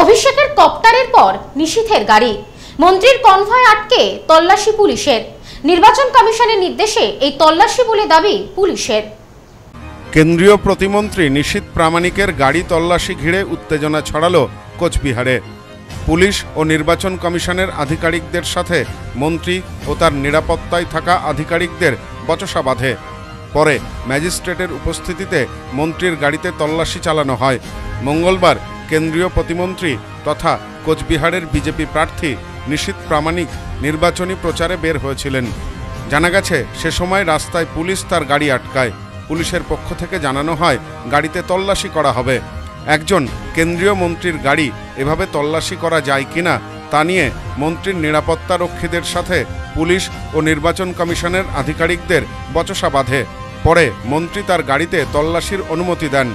অভিষেকের কপ্টারের পর নিশীথের গাড়ি। মন্ত্রীর কনভয় আটকে তল্লাশি পুলিশের। নির্বাচন কমিশনের নির্দেশে এই তল্লাশি বলে দাবি পুলিশের। কেন্দ্রীয় প্রতিমন্ত্রী নিশীত প্রামাণিকের গাড়ি তল্লাশি ঘিরে উত্তেজনা ছড়ালো কোচবিহারে। পুলিশ ও নির্বাচন কমিশনের আধিকারিকদের সাথে মন্ত্রী ও তার নিরাপত্তায় থাকা আধিকারিকদের বচসা বাঁধে। পরে ম্যাজিস্ট্রেটের উপস্থিতিতে মন্ত্রীর গাড়িতে তল্লাশি চালানো হয়। মঙ্গলবার কেন্দ্রীয় প্রতিমন্ত্রী তথা কোচবিহারের বিজেপি প্রার্থী নিশীত প্রামাণিক নির্বাচনী প্রচারে বের হয়েছিলেন। জানা গেছে, সে সময় রাস্তায় পুলিশ তার গাড়ি আটকায়। পুলিশের পক্ষ থেকে জানানো হয়, গাড়িতে তল্লাশি করা হবে। একজন কেন্দ্রীয় মন্ত্রীর গাড়ি এভাবে তল্লাশি করা যায় কিনা তা নিয়ে মন্ত্রীর নিরাপত্তা রক্ষীদের সাথে পুলিশ ও নির্বাচন কমিশনের আধিকারিকদের বচসা বাঁধে। পরে মন্ত্রী তার গাড়িতে তল্লাশির অনুমতি দেন।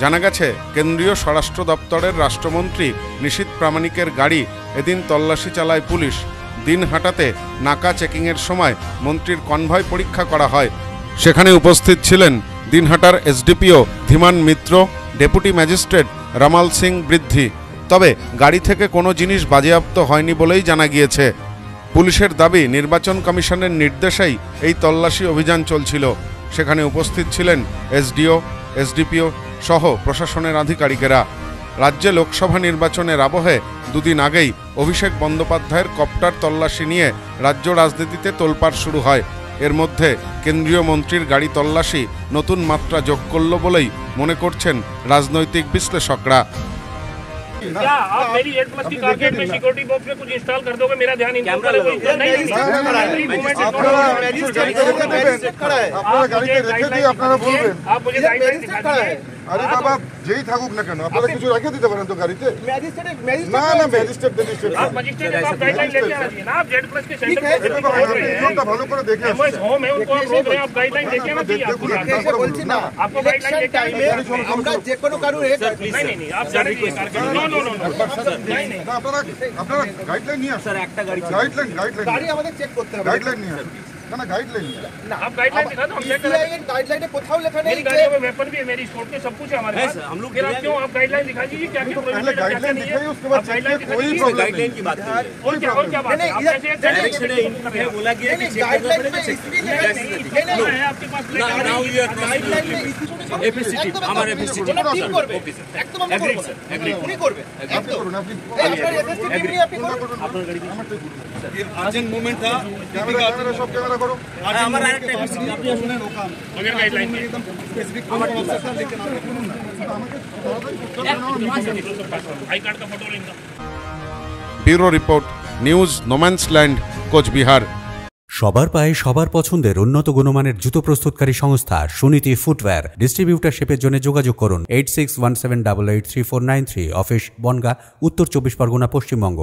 জানা গেছে, কেন্দ্রীয় স্বরাষ্ট্র দপ্তরের রাষ্ট্রমন্ত্রী নিশীত প্রামাণিকের গাড়ি এদিন তল্লাশি চালায় পুলিশ। দিন হাঁটাতে নাকা চেকিংয়ের সময় মন্ত্রীর কনভয় পরীক্ষা করা হয়। সেখানে উপস্থিত ছিলেন দিনহাটার SDPO Dhiman Mitra, deputy magistrate Ramal Singh বৃদ্ধি। তবে গাড়ি থেকে কোনো জিনিস বাজেয়াপ্ত হয়নি বলেই জানা গিয়েছে। পুলিশের দাবি, নির্বাচন কমিশনের নির্দেশেই এই তল্লাশি অভিযান চলছিল। সেখানে উপস্থিত ছিলেন এসডিও, এসডিপিও সহ প্রশাসনের আধিকারিকেরা রাজ্যে লোকসভা নির্বাচনের আবহে দুদিন আগেই অভিষেক বন্দ্যোপাধ্যায়ের কপ্টার তল্লাশি নিয়ে রাজ্য রাজনীতিতে তোলপাড় শুরু হয় এর মধ্যে কেন্দ্রীয় মন্ত্রীর গাড়ি তল্লাশি নতুন মাত্রা যোগ করল বলেই মনে করছেন রাজনৈতিক বিশ্লেষকরা क्या आप मेरी एट प्लस की कारपेट में सिक्योरिटी बॉक्स में कुछ इंस्टॉल कर दोगे मेरा ध्यान इनको कैमरा करेगा लगाओ। नहीं नहीं मूवमेंट আপনারা ম্যাজিস্ট্রেট খড়া হয় আপনারা গাড়িতে রেখে দিয়ে আপনারা বলবেন आप मुझे गाइडलाइन दिखा दीजिए আরে বাবা যেই থাকুক না কেন আপনারা কিছু রেখে দিতে পারেন তো গাড়িতে ম্যাজিস্ট্রেট না না ম্যাজিস্ট্রেট ম্যাজিস্ট্রেট आप मजिस्ट्रेट हैं, तो आप गाइडलाइन लेके आना चाहिए ना आप जेड प्लस के सेंटर पे এটা তো रोक रहे हैं নিয়মটা ভালো করে দেখে एमओएस আসছে होम है उनको आप रोक रहे हैं आप गाइडलाइन लेके आना चाहिए आपको দেখুন, आपको বলছি না गाइडलाइन लेके आना चाहिए আমরা যে কোনো কারণ नहीं नहीं नहीं आप जाने दीजिए carpet no no no no नहीं नहीं না আপনারা আপনারা গাইডলাইন নিয়ে আসুন একটা গাড়ি গাইডলাইন গাইডলাইন গাড়ি আমাদের চেক করতে হবে গাইডলাইন নিয়ে আসুন না না গাইডলাইন না आप गाइडलाइन दिखा दो हम चेक करें ये गाइडलाइन में कोথাও লেখা নেই गाइडलाइन में वेपन भी है मेरी स्कोर्ट में सब कुछ है हमारे पास हम लोग फिर आप क्यों आप गाइडलाइन दिखा दीजिए क्या क्या पहले गाइडलाइन दिखाइए उसके बाद गाइडलाइन कोई गाइडलाइन की बात है और क्या और क्या बात है आप कैसे डायरेक्शन बोला गया कि गाइडलाइन में इसलिए नहीं है आपके पास नाउ यू आर गाइडलाइन में এফএসসিটি আমার এফএসসিটি একদম আমরা করব এগ্রি উনি করবে আপনি করুন আপনি আপনার গাড়ি আমার আর্জেন্ট মোমেন্ট था ক্যামেরা সব ক্যামেরা করো আমার আরেকটা এফএসসিটি আপনি শুনেন बगैर गाइडलाइन के आई कार्ड का photo link bureau report news no man's land Cooch Behar সবার পায়ে সবার পছন্দের উন্নত গুণমানের জুতো প্রস্তুতকারী সংস্থা সুনীতি ফুটওয়্যার ডিস্ট্রিবিউটারশিপের জন্য যোগাযোগ করুন eight six one seven double eight three four nine three office Bongaon Uttar Chobbis Pargana Paschimbanga